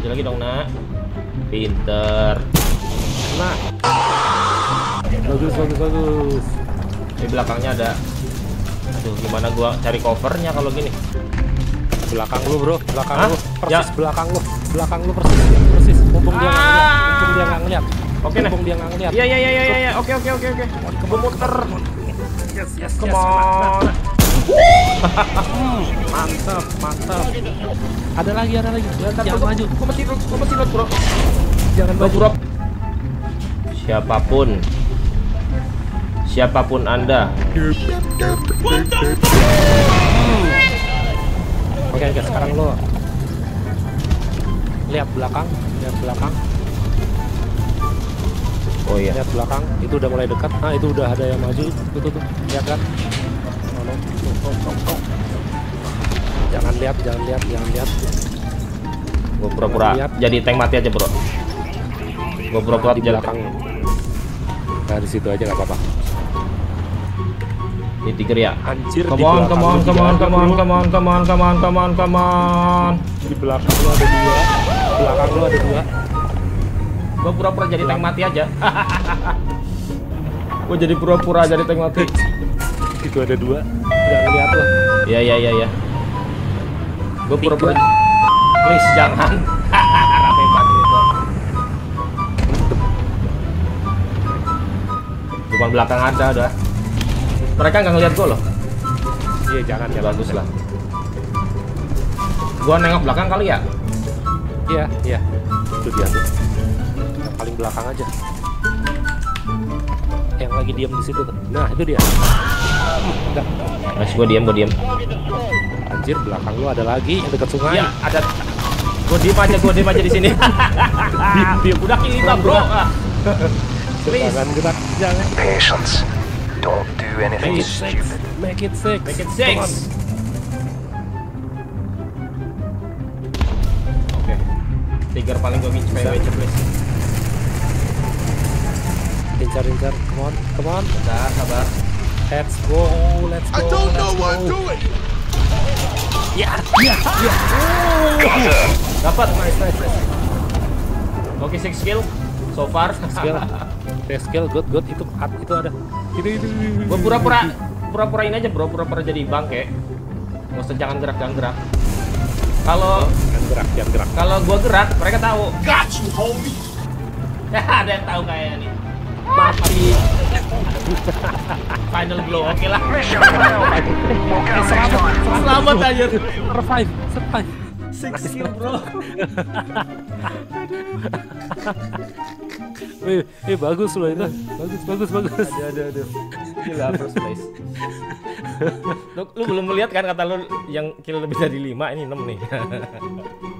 Maju lagi dong, nak. Pinter. Nah. Bagus, bagus, bagus. Di belakangnya ada. Aduh, gimana gua cari covernya kalau gini? Belakang lu, Bro. Belakang Hah? lu. Persis Ya. belakang lu. Belakang lu persis. Persis. Mumpung dia nggak ngeliat. Mumpung dia nggak ngeliat. Oke. Mumpung dia nggak ngeliat. Iya, iya, iya, iya, iya. Oke, oke, oke, oke. Gua muter. Yes, yes, Come yes. on. Mantap, mantap. Ada lagi, ada lagi. Jangan gua- maju. Bro. Jangan maju. bro. Siapa pun Siapa pun Anda Oke, oke. Sekarang lo lihat belakang, lihat belakang, Oh iya lihat belakang. Itu udah mulai dekat. Nah, itu udah ada yang maju. Tuh, tuh. Lihat kan? Tolong. Tuh, tuh, tuh. Jangan lihat, jangan lihat, jangan lihat. Gue pura-pura jadi tank mati aja bro Gue pura-pura di jadi belakang. Nah, di situ aja nggak apa-apa. Di tiger ya Anjir, Come on, come on, come on, come on, come on, come on, come on, come on, come on Di belakang lu ada dua. Belakang lu ada dua. Gue pura-pura jadi tank mati aja Gue jadi pura-pura jadi tank mati Itu ada dua. Jangan lihat lo. Iya, iya, iya, iya Gue pura-pura Please, jangan Rame banget itu Cuma belakang ada udah Mereka nggak ngeliat gue loh Iya, jangan Ya bagus lah. Gua nengok belakang kali ya. Iya, iya. Itu dia tuh. Yang paling belakang aja. Yang lagi diam di situ tuh. Nah, itu dia. Mas gua diem, gua diem. Anjir, belakang lu ada lagi yang dekat sungai. Ya ada. Gua diem aja, gua diem aja di sini. Diem. Udah kita bro. Ah. Jangan gerak, jangan. Patience. Don't do anything Make stupid. Make it six. Make it six. Oke. Tiger paling gua mince PW aja please. Incar, incar. Come on, come on. Bentar, sabar. Let's go, let's go. I don't know let's what go. I'm doing. Ya, ya, ya. Dapat. Nice, nice, nice. Oke, six skill so far. Skill. Oke, skill good, good. Itu itu ada. Itu itu. itu. Gua pura-pura pura-purain aja bro, pura-pura jadi bangke. Nggak usah jangan gerak, jangan gerak. Kalau Jangan gerak, jangan gerak. kalau gua gerak, mereka tahu. Got you, homie. Ya, ada yang tahu kayaknya nih. Mati. Final blow, oke lah. Time. Selamat aja. Survive, survive. Six skill bro. Wih, eh bagus loh itu. Bagus, bagus, bagus. Aduh, aduh, aduh. Gila first place. Lu, lu belum melihat kan kata lu yang kill lebih dari 5 ini 6 nih.